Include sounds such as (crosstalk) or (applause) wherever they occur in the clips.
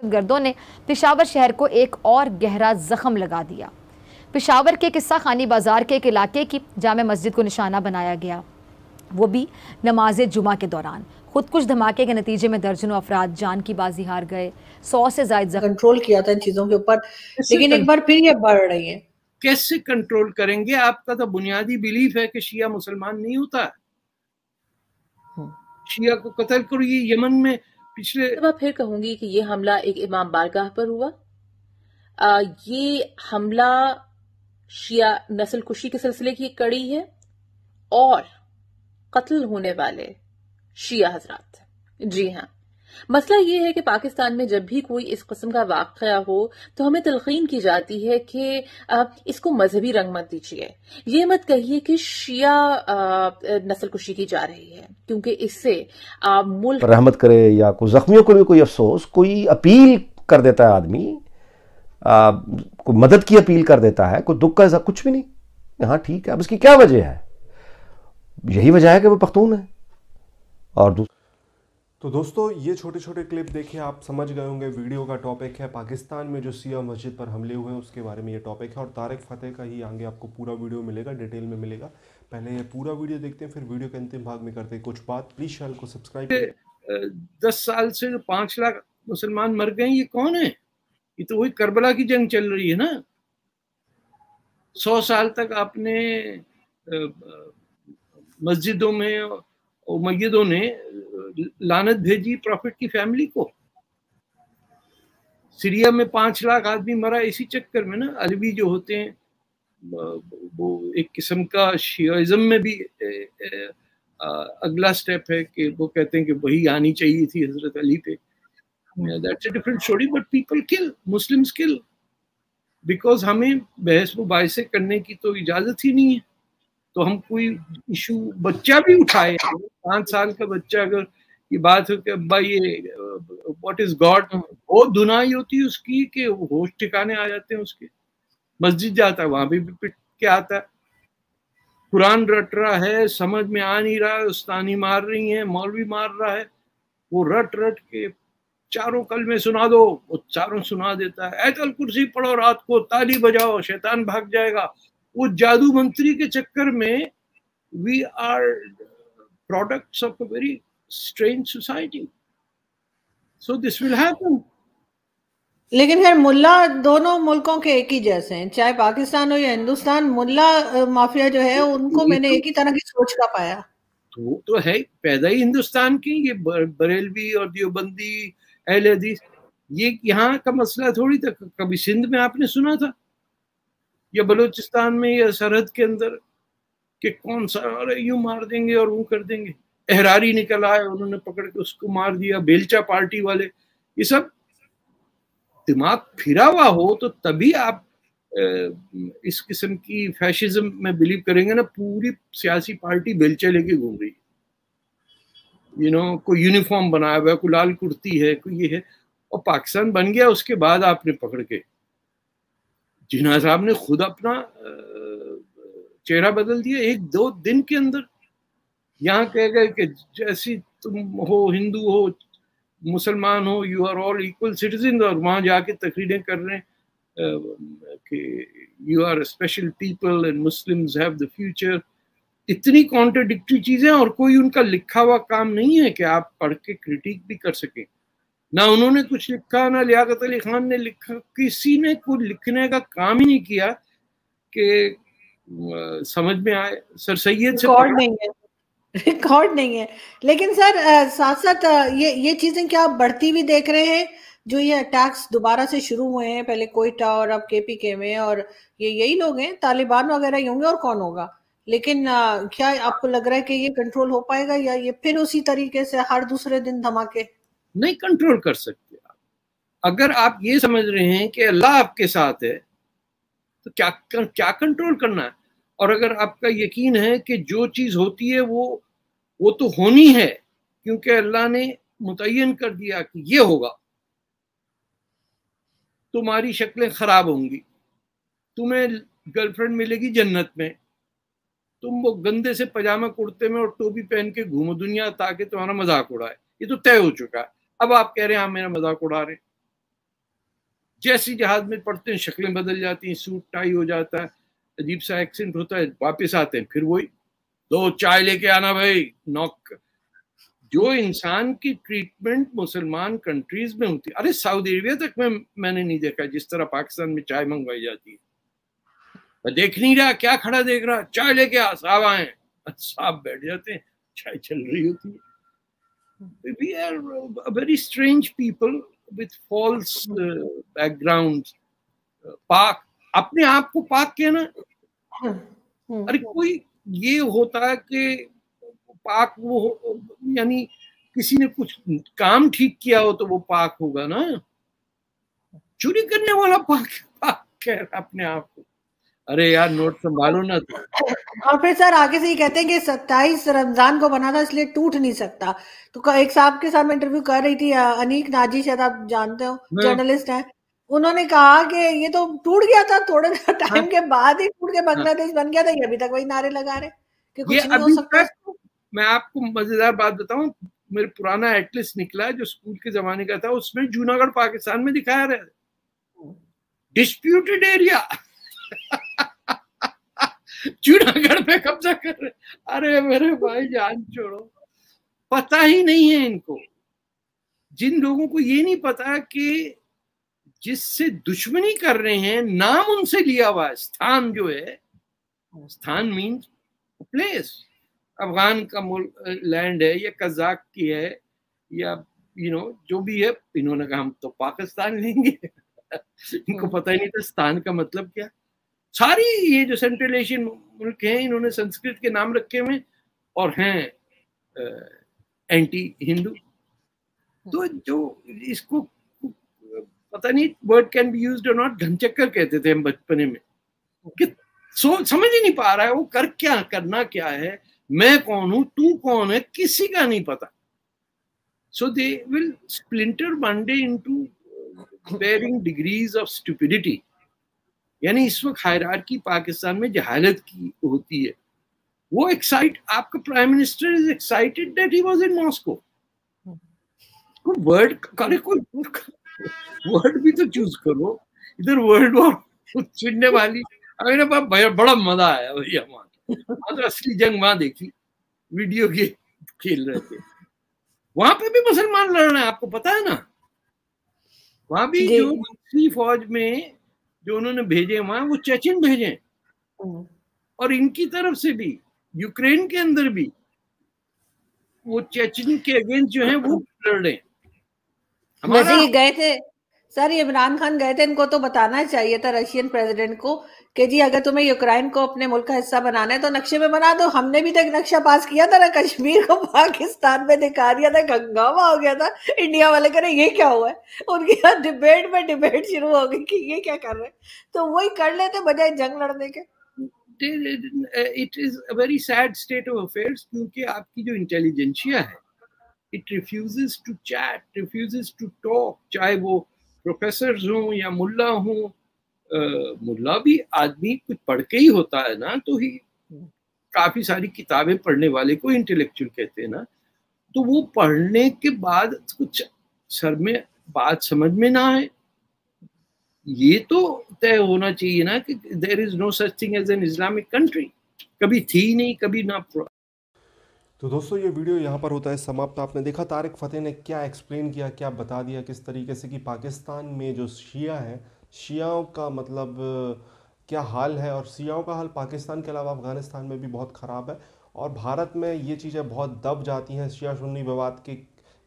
गर्दों ने पिशावर शहर को एक और गहरा जख्म लगा दिया। पिशावर के किस्सा खानी बाज़ार के एक इलाके की जाम मस्जिद को निशाना बनाया गया। वो भी नमाज़ जुमा के दौरान। खुद कुछ धमाके के नतीजे में दर्जनों अफराद जान की बाजी हार गए। सौ से ज़्यादा कंट्रोल किया था इन चीज़ों के ऊपर। लेकिन एक बार फिर ये बढ़ रही है। कैसे कंट्रोल करेंगे? आपका तो बुनियादी बिलीफ है कि शिया मुसलमान नहीं होता। हम्म। शिया को कत्ल करो ये यमन में पिछले मैं फिर कहूँगी कि ये हमला एक इमाम बारगाह पर हुआ। आ, ये हमला शिया नस्ल कुशी के सिलसिले की कड़ी है और कत्ल होने वाले शिया हजरात। जी हाँ। मसला ये है कि पाकिस्तान में जब भी कोई इस किस्म का वाक़ हो तो हमें तलखीन की जाती है कि इसको मजहबी रंग मत दीजिए। ये मत कहिए कि शिया नस्ल कुशी की जा रही है, क्योंकि इससे मुल्क रहमत करे या कोई जख्मियों को भी कोई अफसोस, कोई अपील कर देता है आदमी कोई मदद की अपील कर देता है, कोई दुख का ऐसा कुछ भी नहीं। हाँ ठीक है। अब इसकी क्या वजह है? यही वजह है कि वो पख्तून है। और तो दोस्तों, ये छोटे छोटे क्लिप देखे आप समझ गए होंगे, वीडियो का टॉपिक है। पाकिस्तान में जो सिया मस्जिद पर हमले हुए हैं, उसके बारे में ये टॉपिक है और तारक फतेह का ही आगे आपको पूरा वीडियो मिलेगा डिटेल में मिलेगा। पहले ये पूरा वीडियो देखते हैं, फिर वीडियो के अंतिम भाग में करते हैं कुछ बात। प्लीज़ चैनल को सब्सक्राइब दस साल से जो पाँच लाख मुसलमान मर गए ये कौन है? ये तो वही करबला की जंग चल रही है ना। सौ साल तक आपने मस्जिदों में मैदों ने लानत भेजी प्रॉफिट की फैमिली को। सीरिया में पाँच लाख आदमी मरा इसी चक्कर में ना अलवी जो होते हैं वो एक किस्म का शियाइज्म में भी अगला स्टेप है कि वो कहते हैं कि वही आनी चाहिए थी हज़रत अली पे। That's a different story but people kill Muslims kill because हमें बहस मुबासे करने की तो इजाज़त ही नहीं है। तो हम कोई इशू बच्चा भी उठाए। पाँच साल का बच्चा अगर ये बात हो कि अब्बा ये व्हाट इज़ गॉड वो धुनाई होती है उसकी कि होश ठिकाने आ जाते हैं उसके। मस्जिद जाता है वहाँ भी पिट के आता है। कुरान रट रहा है समझ में आ नहीं रहा है उस्तानी मार रही है मौलवी मार रहा है। वो रट रट के चारों कल में सुना दो वो चारों सुना देता है। ऐतल कुर्सी पढ़ो रात को ताली बजाओ शैतान भाग जाएगा। वो जादू मंत्री के चक्कर में we are products of a very strange society so this will happen लेकिन फिर मुल्ला दोनों मुल्कों के एक ही जैसे हैं चाहे पाकिस्तान हो या हिंदुस्तान मुल्ला माफिया जो है उनको मैंने तो एक ही तरह की सोच का पाया। तो तो है पैदा ही हिंदुस्तान की ये बरेलवी और दियोबंदी अहल हदीस ये यहाँ का मसला थोड़ी था कभी सिंध में आपने सुना था? या बलूचिस्तान में या सरहद के अंदर कि कौन सा, अरे, यूँ मार देंगे और वो कर देंगे। एहरारी निकल आए, उन्होंने पकड़ के उसको मार दिया, बेलचा पार्टी वाले। ये सब दिमाग फिरा हुआ हो तो तभी आप इस किस्म की फैशिज्म में बिलीव करेंगे ना, पूरी सियासी पार्टी बेलचा लेके घूम रही यू नो कोई यूनिफॉर्म बनाया हुआ है, कोई लाल कुर्ती है, कोई ये है। और पाकिस्तान बन गया, उसके बाद आपने पकड़ के जिन्हा साहब ने खुद अपना चेहरा बदल दिया एक दो दिन के अंदर। यहाँ कह गए कि जैसी तुम हो, हिंदू हो, मुसलमान हो you are all equal citizen और वहाँ जाके तकरीरें कर रहे हैं कि you are special people and Muslims have the future इतनी कॉन्ट्रडिक्टरी चीज़ें और कोई उनका लिखा हुआ काम नहीं है कि आप पढ़ के क्रिटिक भी कर सकें। ना उन्होंने कुछ लिखा, ना लियाकत अली खान ने लिखा। किसी ने कुछ लिखने का काम ही नहीं किया कि समझ में आए। सर, सैयद से नहीं है। रिकॉर्ड नहीं है। लेकिन सर साथ साथ ये ये चीज़ें क्या बढ़ती हुई देख रहे हैं? जो ये अटैक्स दोबारा से शुरू हुए हैं, पहले कोयटा और अब केपीके में, और ये यही लोग हैं, तालिबान वगैरह ही होंगे और कौन होगा? लेकिन क्या आपको लग रहा है कि ये कंट्रोल हो पाएगा या ये फिर उसी तरीके से हर दूसरे दिन धमाके? नहीं कंट्रोल कर सकते आप। अगर आप ये समझ रहे हैं कि अल्लाह आपके साथ है तो क्या क्या कंट्रोल करना है? और अगर आपका यकीन है कि जो चीज़ होती है वो वो तो होनी है, क्योंकि अल्लाह ने मुतन कर दिया कि ये होगा। तुम्हारी शक्लें खराब होंगी। तुम्हें गर्लफ्रेंड मिलेगी जन्नत में। तुम वो गंदे से पजामा कुर्ते में और टोपी पहन के घूमो दुनिया ताकि तुम्हारा मज़ाक उड़ाए। ये तो तय हो चुका है। अब आप कह रहे हैं आप मेरा मज़ाक उड़ा रहे जैसी जहाज़ में पढ़ते हैं, शक्लें बदल जाती हैं, सूट टाई हो जाता है, अजीब सा एक्सीडेंट होता है, वापस आते हैं, फिर वही, दो चाय लेके आना भाई, नॉक जो इंसान की ट्रीटमेंट मुसलमान कंट्रीज़ में होती है, अरे, सऊदी अरेबिया तक में, मैंने नहीं देखा, जिस तरह पाकिस्तान में चाय मंगवाई जाती है। मैं देख नहीं रहा, क्या खड़ा देख रहा, चाय लेके आ, साहब आए (laughs) साहब बैठ जाते हैं, चाय चल रही होती है। We are very strange people with false background पाक अपने आप को पाक कहना अरे कोई ये होता है कि पाक वो यानी किसी ने कुछ काम ठीक किया हो तो वो पाक होगा ना? चोरी करने वाला पाक पाक कह रहा अपने आप को। अरे यार नोट संभालो ना। तो (laughs) और फिर सर आगे से ये कहते हैं कि सत्ताईस रमज़ान को बना था इसलिए टूट नहीं सकता। तो एक साहब के साथ मैं इंटरव्यू कर रही थी अनीक नाजी शायद आप जानते हो जर्नलिस्ट हैं। उन्होंने कहा कि ये तो टूट गया था थोड़े टाइम हाँ। के बाद ही टूट के बांग्लादेश बन गया था ये अभी तक वही नारे लगा रहे कि कुछ नहीं हो सकता। मैं आपको मज़ेदार बात बताऊँ मेरे पुराना एटलिस निकला जो स्कूल के जमाने का था उसमें जूनागढ़ पाकिस्तान में दिखाया रहा। डिस्प्यूटेड एरिया जूनागढ़ पे कब्जा कर रहे अरे मेरे भाई जान छोड़ो। पता ही नहीं है इनको। जिन लोगों को ये नहीं पता कि जिससे दुश्मनी कर रहे हैं, नाम उनसे लिया हुआ है। स्थान जो है, स्थान मीन्स प्लेस अफगान का लैंड है, या कजाक की है, या यू नो जो भी है, इन्होंने कहा, हम तो पाकिस्तान लेंगे। (laughs) इनको पता ही नहीं था, स्थान का मतलब क्या? सारी ये जो सेंट्रल एशियन मुल्क हैं, इन्होंने संस्कृत के नाम रखे हुए और हैं एंटी हिंदू तो जो इसको, पता नहीं वर्ड कैन बी यूज्ड और नॉट घनचक्कर कहते थे हम बचपने में। कि सो, समझ ही नहीं पा रहा है, वो कर क्या, करना क्या है, मैं कौन हूँ, तू कौन है, किसी का नहीं पता। So they will splinter one day into varying degrees of stupidity यानी इस वक्त हायरार्की पाकिस्तान में जहालत की होती है। वो एक्साइट आपका prime minister is excited that he was in Moscow word करे कोई वर्ड भी तो चूज़ करो। इधर वर्ल्ड वॉर चुनने वाली। अरे बड़ा मज़ा आया भैया वहाँ तो असली जंग वहाँ देखी। वीडियो के खेल रहे थे। वहाँ पे भी मुसलमान लड़ रहे हैं आपको पता है ना? वहाँ भी जो। फौज में जो उन्होंने भेजे वहाँ वो चेचिन भेजे हम्म। और इनकी तरफ़ से भी यूक्रेन के अंदर भी वो चेचिन के अगेंस्ट जो है वो लड़ रहे हैं गए थे सर, इमरान खान गए थे, इनको तो बताना चाहिए था रशियन प्रेसिडेंट को कि जी, अगर तुम्हें यूक्रेन को अपने मुल्क का हिस्सा बनाना है तो नक्शे में बना दो। हमने भी तो एक नक्शा पास किया था ना, कश्मीर को पाकिस्तान में दिखा दिया था गंगावा हो गया था। इंडिया वाले कह रहे ये क्या हुआ है? उनके यहाँ डिबेट में डिबेट शुरू हो गई कि ये क्या कर रहे हैं। तो वही कर लेते बजाय जंग लड़ने के। It is a very sad state of affairs क्योंकि आपकी जो इंटेलिजेंशिया है it refuses to chat refuses to talk चाहे वो प्रोफेसर हों या मुल्ला हों मुल्ला भी आदमी कुछ पढ़ के ही होता है ना तो ही काफ़ी सारी किताबें पढ़ने वाले को इंटेलेक्चुअल कहते हैं ना। तो वो पढ़ने के बाद कुछ सर में बात समझ में ना आए। ये तो तय होना चाहिए ना कि there is no such thing as an Islamic country कभी थी नहीं, कभी ना तो दोस्तों, ये वीडियो यहाँ पर होता है समाप्त। आपने देखा तारिक फ़तेह ने क्या एक्सप्लेन किया, क्या बता दिया, किस तरीके से कि पाकिस्तान में जो शिया हैं, शियाओं का मतलब क्या हाल है? और शियाओं का हाल पाकिस्तान के अलावा अफ़गानिस्तान में भी बहुत ख़राब है। और भारत में ये चीज़ें बहुत दब जाती हैं शिया सुन्नी विवाद के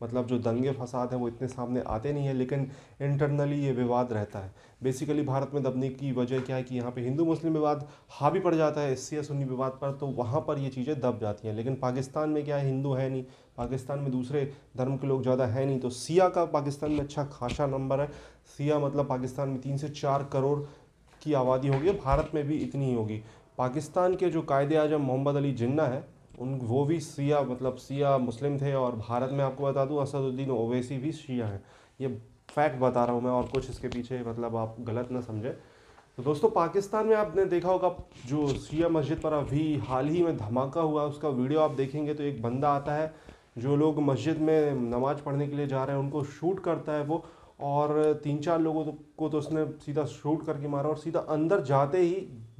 मतलब जो दंगे फसाद हैं वो इतने सामने आते नहीं हैं, लेकिन इंटरनली ये विवाद रहता है। बेसिकली भारत में दबने की वजह क्या है कि यहाँ पे हिंदू मुस्लिम विवाद हावी पड़ जाता है सिया सुन्नी विवाद पर तो वहाँ पर ये चीज़ें दब जाती हैं। लेकिन पाकिस्तान में क्या है, हिंदू है नहीं, पाकिस्तान में दूसरे धर्म के लोग ज़्यादा है नहीं तो सिया का पाकिस्तान में अच्छा खासा नंबर है। सिया मतलब पाकिस्तान में तीन से चार करोड़ की आबादी होगी भारत में भी इतनी ही होगी। पाकिस्तान के जो कायदे आज़म मोहम्मद अली जिन्ना है उन, वो भी सिया मतलब सिया मुस्लिम थे और भारत में आपको बता दूँ, असदुद्दीन ओवैसी भी शिया हैं। ये फैक्ट बता रहा हूँ मैं और कुछ इसके पीछे मतलब आप गलत ना समझें। तो दोस्तों, पाकिस्तान में आपने देखा होगा, जो शिया मस्जिद पर अभी हाल ही में धमाका हुआ, उसका वीडियो आप देखेंगे तो एक बंदा आता है, जो लोग मस्जिद में नमाज़ पढ़ने के लिए जा रहे हैं, उनको शूट करता है वो, और तीन चार लोगों को तो उसने सीधा शूट करके मारा और सीधा अंदर जाते ही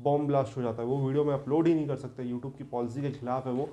बॉम्ब ब्लास्ट हो जाता है। वो वीडियो में अपलोड ही नहीं कर सकते। यूट्यूब की पॉलिसी के खिलाफ है वो।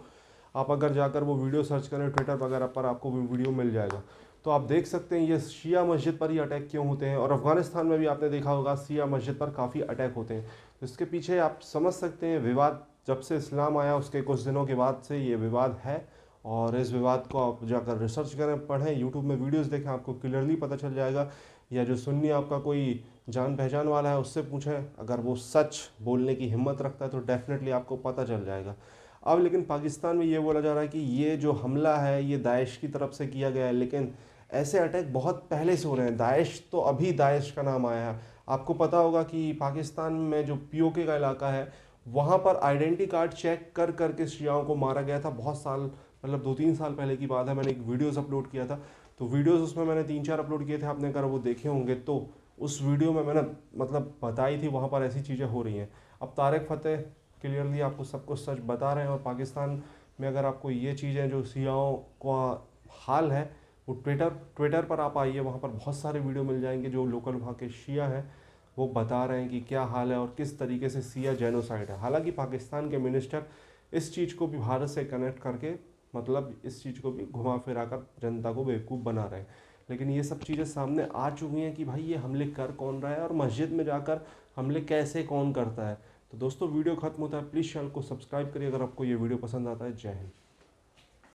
आप अगर जाकर वो वीडियो सर्च करें ट्विटर वगैरह पर आपको वीडियो मिल जाएगा। तो आप देख सकते हैं ये शिया मस्जिद पर ही अटैक क्यों होते हैं? और अफ़गानिस्तान में भी आपने देखा होगा, शिया मस्जिद पर काफ़ी अटैक होते हैं। तो इसके पीछे आप समझ सकते हैं विवाद, जब से इस्लाम आया उसके कुछ दिनों के बाद से ये विवाद है। और इस विवाद को आप जाकर रिसर्च करें, पढ़ें। यूट्यूब में वीडियोस देखें, आपको क्लियरली पता चल जाएगा। या जो सुन्नी आपका कोई जान पहचान वाला है, उससे पूछें, अगर वो सच बोलने की हिम्मत रखता है तो डेफिनेटली आपको पता चल जाएगा। अब लेकिन पाकिस्तान में ये बोला जा रहा है कि ये जो हमला है, ये दाइश की तरफ़ से किया गया है, लेकिन ऐसे अटैक बहुत पहले से हो रहे हैं। दाइश तो अभी दाइश का नाम आया है। आपको पता होगा कि पाकिस्तान में जो पीओके का इलाका है, वहाँ पर आइडेंटिटी कार्ड चेक कर करके शियाओं को मारा गया था। बहुत साल मतलब दो तीन साल पहले की बात है, मैंने एक वीडियोस अपलोड किया था। तो वीडियोस उसमें मैंने तीन चार अपलोड किए थे, आपने अगर वो देखे होंगे तो। उस वीडियो में मैंने मतलब बताई थी, वहाँ पर ऐसी चीज़ें हो रही हैं। अब तारक फ़तेह क्लियरली आपको सब कुछ सच बता रहे हैं और पाकिस्तान में अगर आपको ये चीज़ें जो सियाओं का हाल है, वो ट्विटर ट्विटर पर आप आइए, वहाँ पर बहुत सारे वीडियो मिल जाएँगे जो लोकल वहाँ के शिया हैं, वो बता रहे हैं कि क्या हाल है और किस तरीके से सिया जेनोसाइड है। हालाँकि पाकिस्तान के मिनिस्टर इस चीज़ को भी भारत से कनेक्ट करके मतलब इस चीज़ को भी घुमा फिरा कर जनता को बेवकूफ़ बना रहे हैं। लेकिन ये सब चीज़ें सामने आ चुकी हैं कि भाई ये हमले कर कौन रहा है और मस्जिद में जाकर हमले कैसे कौन करता है। तो दोस्तों, वीडियो खत्म होता है। प्लीज़ चैनल को सब्सक्राइब करिए अगर आपको ये वीडियो पसंद आता है। जय हिंद।